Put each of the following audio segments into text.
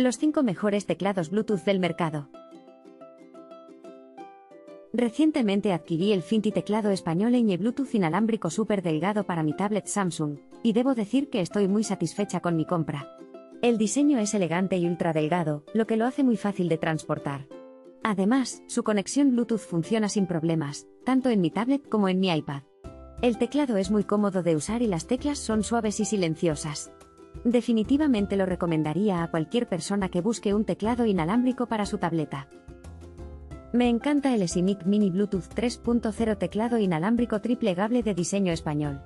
Los 5 mejores teclados Bluetooth del mercado. Recientemente adquirí el Finti teclado español Eñe Bluetooth inalámbrico súper delgado para mi tablet Samsung, y debo decir que estoy muy satisfecha con mi compra. El diseño es elegante y ultra delgado, lo que lo hace muy fácil de transportar. Además, su conexión Bluetooth funciona sin problemas, tanto en mi tablet como en mi iPad. El teclado es muy cómodo de usar y las teclas son suaves y silenciosas. Definitivamente lo recomendaría a cualquier persona que busque un teclado inalámbrico para su tableta. Me encanta el SIMIC Mini Bluetooth 3.0 teclado inalámbrico triple gable de diseño español.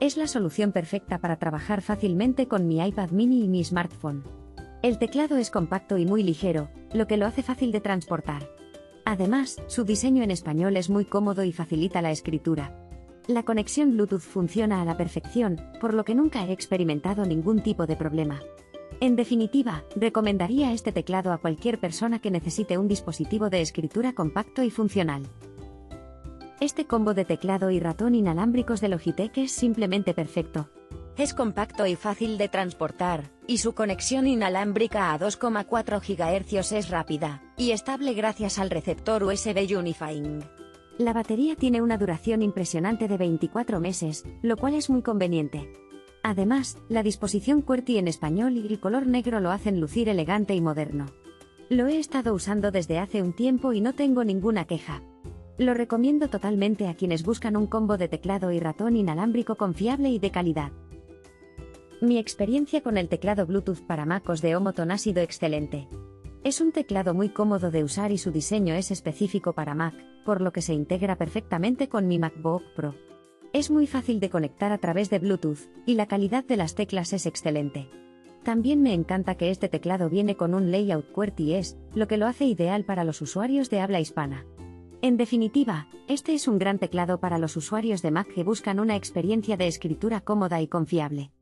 Es la solución perfecta para trabajar fácilmente con mi iPad mini y mi smartphone. El teclado es compacto y muy ligero, lo que lo hace fácil de transportar. Además, su diseño en español es muy cómodo y facilita la escritura. La conexión Bluetooth funciona a la perfección, por lo que nunca he experimentado ningún tipo de problema. En definitiva, recomendaría este teclado a cualquier persona que necesite un dispositivo de escritura compacto y funcional. Este combo de teclado y ratón inalámbricos de Logitech es simplemente perfecto. Es compacto y fácil de transportar, y su conexión inalámbrica a 2,4 GHz es rápida y estable gracias al receptor USB Unifying. La batería tiene una duración impresionante de 24 meses, lo cual es muy conveniente. Además, la disposición QWERTY en español y el color negro lo hacen lucir elegante y moderno. Lo he estado usando desde hace un tiempo y no tengo ninguna queja. Lo recomiendo totalmente a quienes buscan un combo de teclado y ratón inalámbrico confiable y de calidad. Mi experiencia con el teclado Bluetooth para MacOS de Omoton ha sido excelente. Es un teclado muy cómodo de usar y su diseño es específico para Mac, por lo que se integra perfectamente con mi MacBook Pro. Es muy fácil de conectar a través de Bluetooth, y la calidad de las teclas es excelente. También me encanta que este teclado viene con un layout QWERTY es, lo que lo hace ideal para los usuarios de habla hispana. En definitiva, este es un gran teclado para los usuarios de Mac que buscan una experiencia de escritura cómoda y confiable.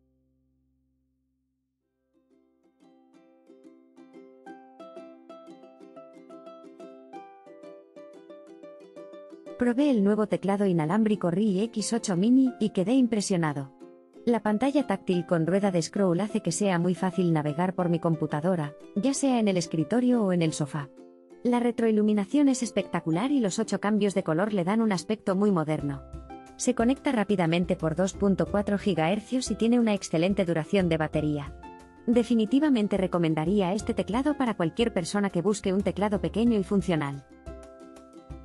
Probé el nuevo teclado inalámbrico RI X8 Mini y quedé impresionado. La pantalla táctil con rueda de scroll hace que sea muy fácil navegar por mi computadora, ya sea en el escritorio o en el sofá. La retroiluminación es espectacular y los 8 cambios de color le dan un aspecto muy moderno. Se conecta rápidamente por 2.4 GHz y tiene una excelente duración de batería. Definitivamente recomendaría este teclado para cualquier persona que busque un teclado pequeño y funcional.